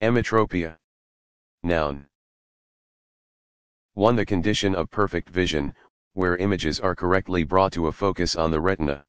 Emetropia. Noun. 1. The condition of perfect vision, where images are correctly brought to a focus on the retina.